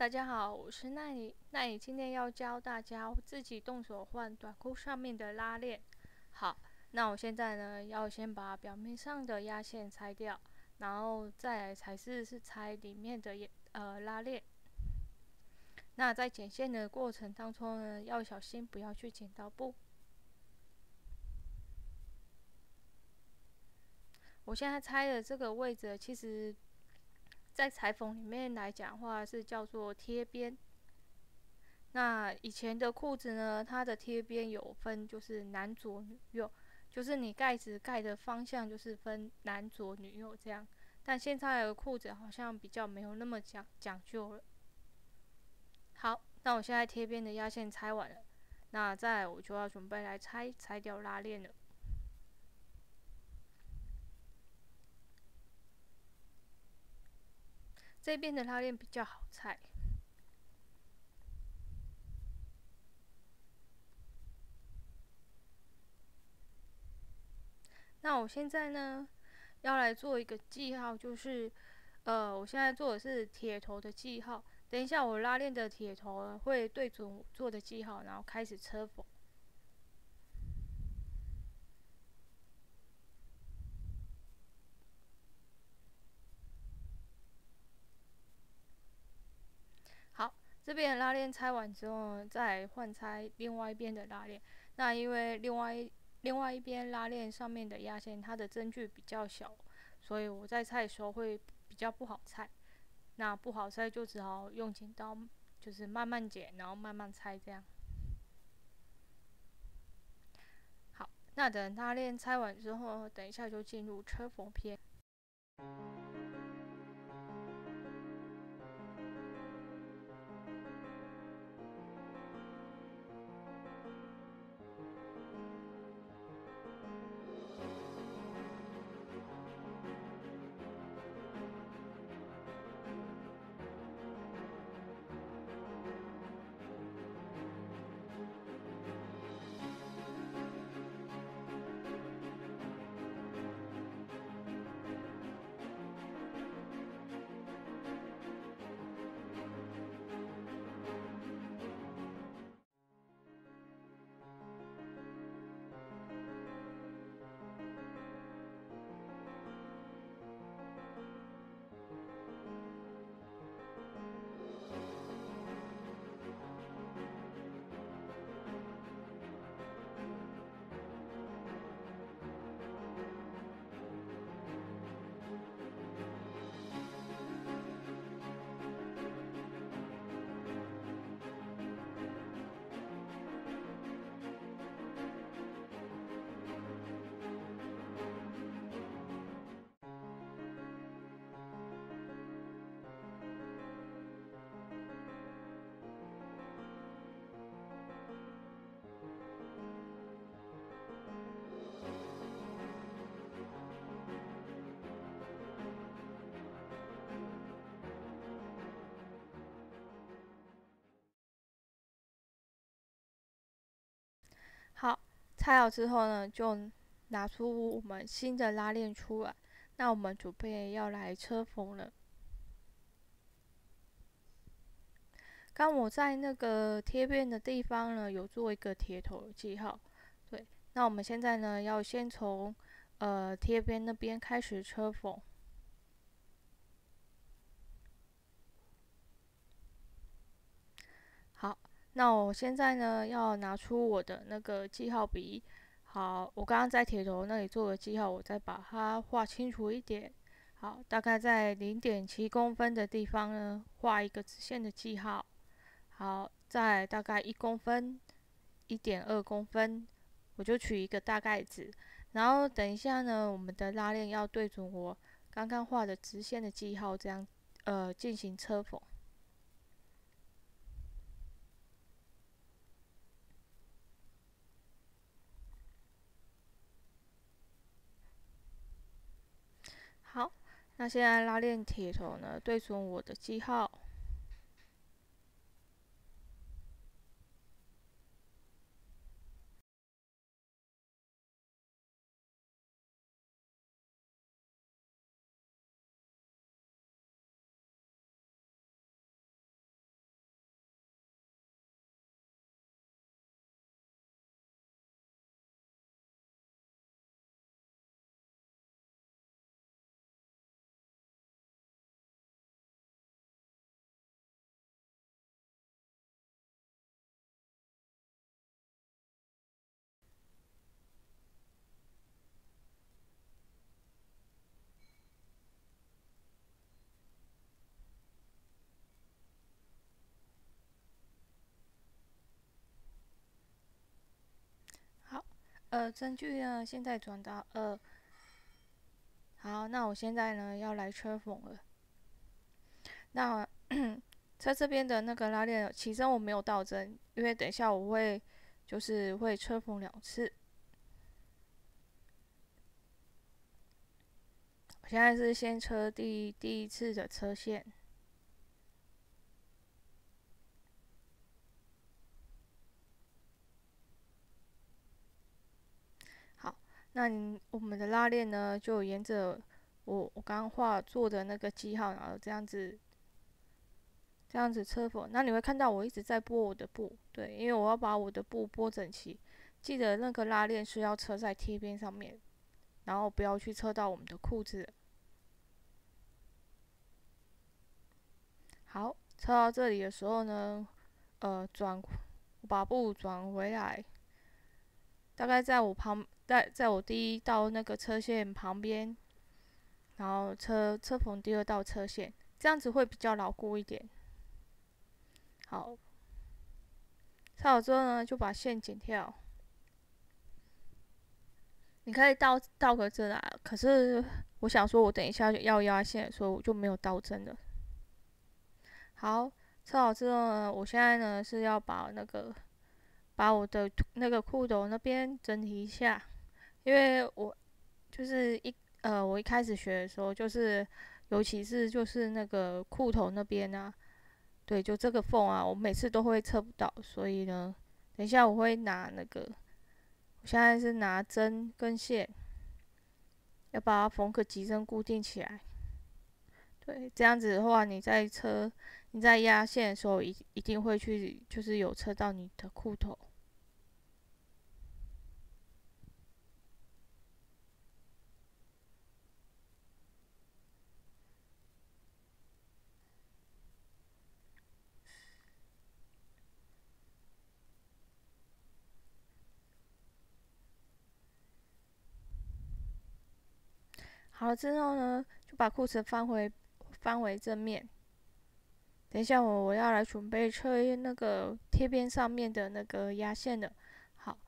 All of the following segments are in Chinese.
大家好，我是奈里。奈里今天要教大家自己动手换短裤上面的拉链。好，那我现在呢，要先把表面上的压线拆掉，然后再来才是是拆里面的呃拉链。那在剪线的过程当中呢，要小心不要去剪到布。我现在拆的这个位置，其实。在裁缝里面来讲话是叫做贴边。那以前的裤子呢，它的贴边有分，就是男左女右，就是你盖子盖的方向就是分男左女右这样。但现在的裤子好像比较没有那么讲讲究了。好，那我现在贴边的压线拆完了，那再我就要准备来拆拆掉拉链了。这边的拉链比较好拆。那我现在呢，要来做一个记号，就是，呃，我现在做的是铁头的记号。等一下我拉链的铁头会对准我做的记号，然后开始车缝。这边拉链拆完之后，再换拆另外一边的拉链。那因为另外另外一边拉链上面的压线，它的针距比较小，所以我在拆的时候会比较不好拆。那不好拆就只好用剪刀，就是慢慢剪，然后慢慢拆这样。好，那等拉链拆完之后，等一下就进入车缝篇。拆好之后呢，就拿出我们新的拉链出来。那我们准备要来车缝了。刚我在那个贴边的地方呢，有做一个铁头记号。对，那我们现在呢，要先从呃贴边那边开始车缝。好。那我现在呢，要拿出我的那个记号笔。好，我刚刚在铁头那里做了记号，我再把它画清楚一点。好，大概在零点七公分的地方呢，画一个直线的记号。好，在大概一公分、一点二公分，我就取一个大概值。然后等一下呢，我们的拉链要对准我刚刚画的直线的记号，这样呃进行车缝。好，那现在拉链铁头呢，对准我的记号。的针距呢，现在转到二。好，那我现在呢要来车缝了。那车这边的那个拉链，起身我没有倒针，因为等一下我会就是会车缝两次。我现在是先车第第一次的车线。那你我们的拉链呢，就沿着我我刚刚画做的那个记号，然后这样子，这样子车缝。那你会看到我一直在拨我的布，对，因为我要把我的布拨整齐。记得那个拉链是要车在贴边上面，然后不要去车到我们的裤子。好，车到这里的时候呢，呃，转，把布转回来，大概在我旁。在在我第一道那个车线旁边，然后车车缝第二道车线，这样子会比较牢固一点。好，插好之后呢，就把线剪掉。你可以倒倒个针啊，可是我想说，我等一下要压线，所以我就没有倒针了。好，插好之后呢，我现在呢是要把那个把我的那个裤兜那边整理一下。因为我就是一呃，我一开始学的时候，就是尤其是就是那个裤头那边啊，对，就这个缝啊，我每次都会测不到，所以呢，等一下我会拿那个，我现在是拿针跟线，要把它缝个几针固定起来。对，这样子的话，你在车你在压线的时候，一一定会去就是有测到你的裤头。好了之后呢，就把裤子翻回翻回正面。等一下我我要来准备车那个贴边上面的那个压线的。好，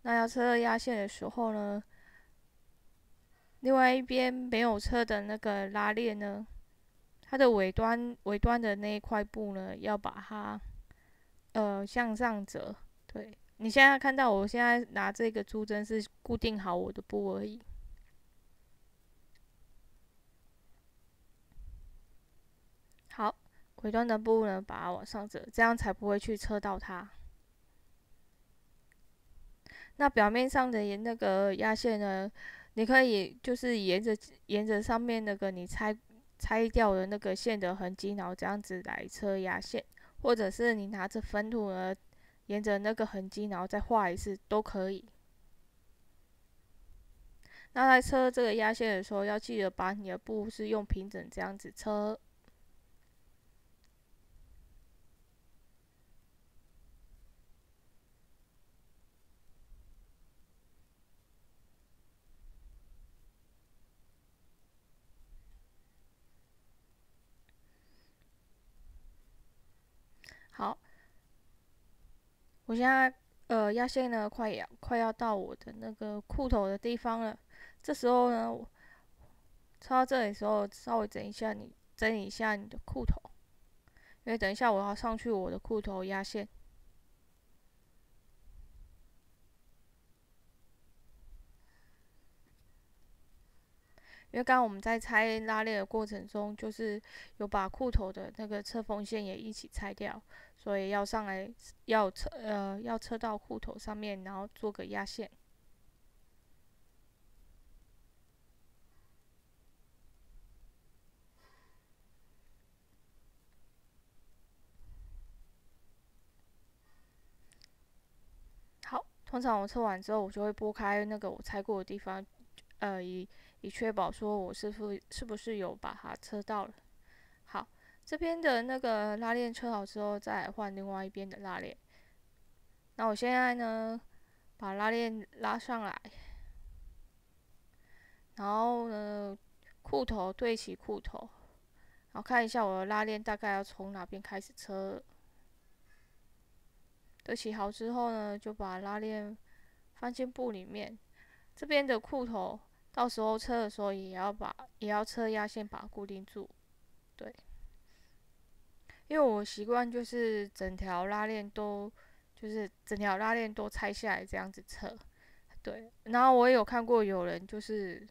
那要车压线的时候呢，另外一边没有车的那个拉链呢，它的尾端尾端的那一块布呢，要把它呃向上折。对你现在看到，我现在拿这个珠针是固定好我的布而已。好，尾端的布呢，把它往上折，这样才不会去车到它。那表面上的沿那个压线呢，你可以就是沿着沿着上面那个你拆拆掉的那个线的痕迹，然后这样子来车压线，或者是你拿着粉土呢，沿着那个痕迹，然后再画一次都可以。那在车这个压线的时候，要记得把你的布是用平整这样子车。好，我现在呃压线呢，快要快要到我的那个裤头的地方了。这时候呢，插到这里时候，稍微整一下你整理一下你的裤头，因为等一下我要上去我的裤头压线。因为刚刚我们在拆拉链的过程中，就是有把裤头的那个侧缝线也一起拆掉，所以要上来要车呃要车到裤头上面，然后做个压线。好，通常我测完之后，我就会拨开那个我拆过的地方，呃以。以确保说我是不是不是有把它车到了。这边的那个拉链车好之后，再换另外一边的拉链。那我现在呢，把拉链拉上来，然后呢，裤头对齐裤头，然后看一下我的拉链大概要从哪边开始车。对齐好之后呢，就把拉链放进布里面。这边的裤头，到时候车的时候也要把也要车压线把它固定住，对。因为我习惯就是整条拉链都，就是整条拉链都拆下来这样子测，对。然后我也有看过有人就是，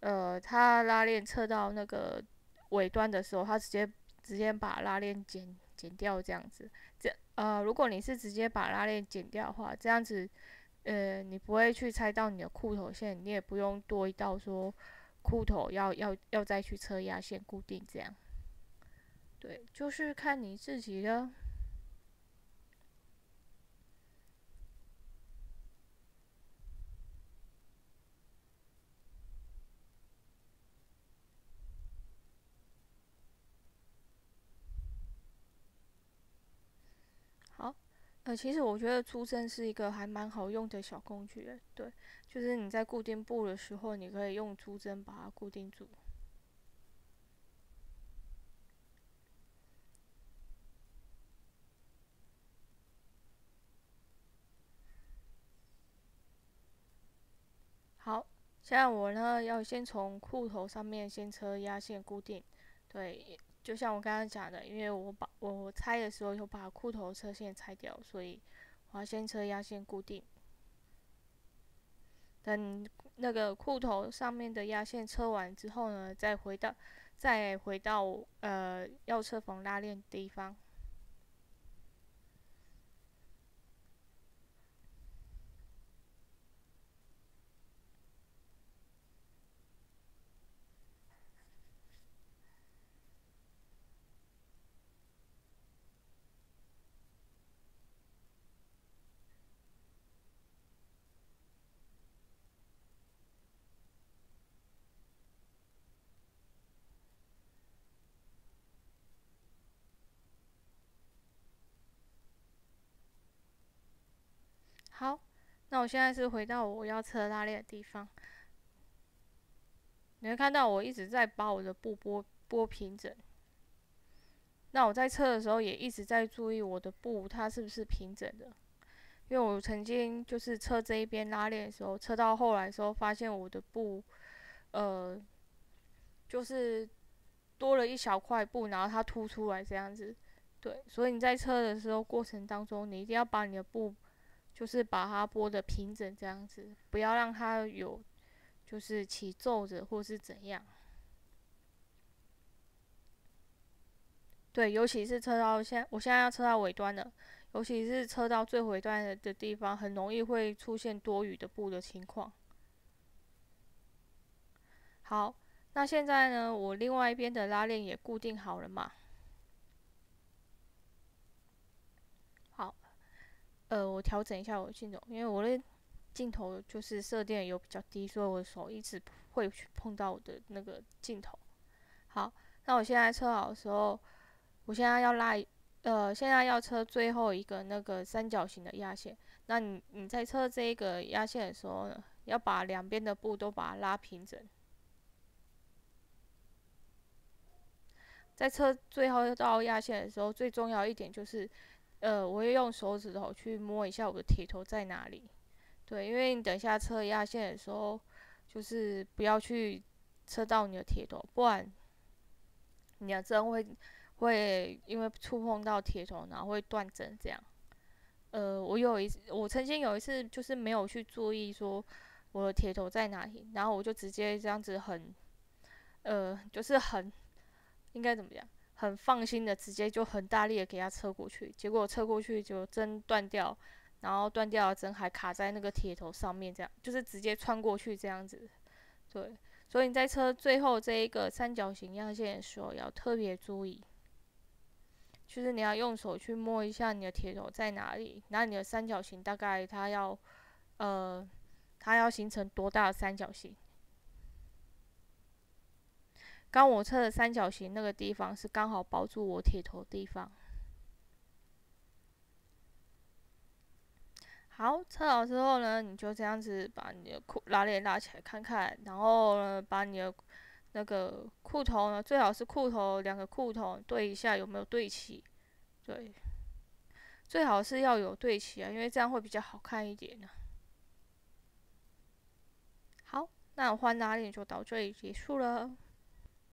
呃，他拉链测到那个尾端的时候，他直接直接把拉链剪剪掉这样子。这呃，如果你是直接把拉链剪掉的话，这样子，呃，你不会去拆到你的裤头线，你也不用多一道说裤头要要要再去车压线固定这样。对，就是看你自己的。好，呃，其实我觉得出针是一个还蛮好用的小工具，对，就是你在固定布的时候，你可以用珠针把它固定住。好，现在我呢要先从裤头上面先车压线固定。对，就像我刚刚讲的，因为我把我拆的时候就把裤头车线拆掉，所以我要先车压线固定。等那个裤头上面的压线车完之后呢，再回到再回到呃要车缝拉链地方。好，那我现在是回到我要车拉链的地方。你会看到我一直在把我的布拨拨平整。那我在测的时候也一直在注意我的布它是不是平整的，因为我曾经就是测这一边拉链的时候，测到后来的时候发现我的布，呃，就是多了一小块布，然后它凸出来这样子。对，所以你在测的时候过程当中，你一定要把你的布。就是把它拨的平整这样子，不要让它有就是起皱褶或是怎样。对，尤其是车到现，我现在要车到尾端了，尤其是车到最尾端的地方，很容易会出现多余的布的情况。好，那现在呢，我另外一边的拉链也固定好了嘛？呃，我调整一下我的镜头，因为我的镜头就是设定有比较低，所以我的手一直会去碰到我的那个镜头。好，那我现在测好的时候，我现在要拉，呃，现在要测最后一个那个三角形的压线。那你你在测这一个压线的时候呢，要把两边的布都把它拉平整。在测最后一道压线的时候，最重要一点就是。呃，我会用手指头去摸一下我的铁头在哪里。对，因为你等一下测压线的时候，就是不要去测到你的铁头，不然你的针会会因为触碰到铁头，然后会断针这样。呃，我有一，我曾经有一次就是没有去注意说我的铁头在哪里，然后我就直接这样子很，呃，就是很应该怎么讲？很放心的，直接就很大力的给它侧过去，结果侧过去就针断掉，然后断掉的针还卡在那个铁头上面，这样就是直接穿过去这样子。对，所以你在车最后这一个三角形压线的时候要特别注意，就是你要用手去摸一下你的铁头在哪里，那你的三角形大概它要，呃，它要形成多大的三角形？刚我测的三角形那个地方是刚好包住我铁头地方。好，测好之后呢，你就这样子把你的裤拉链拉起来看看，然后呢，把你的那个裤头呢，最好是裤头两个裤头对一下有没有对齐，对，最好是要有对齐啊，因为这样会比较好看一点呢。好那我换拉链就到这里结束了。